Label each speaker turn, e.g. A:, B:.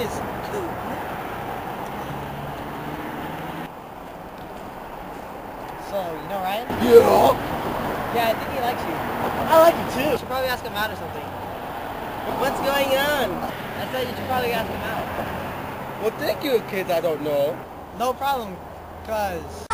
A: is. So, you know Ryan?
B: Yeah!
A: Yeah, I think he likes you.
B: I like you too!
A: You should probably ask him out or something.
B: What's going on?
A: I said you should probably ask him out.
B: Well, thank you, kids I don't know.
A: No problem, cause...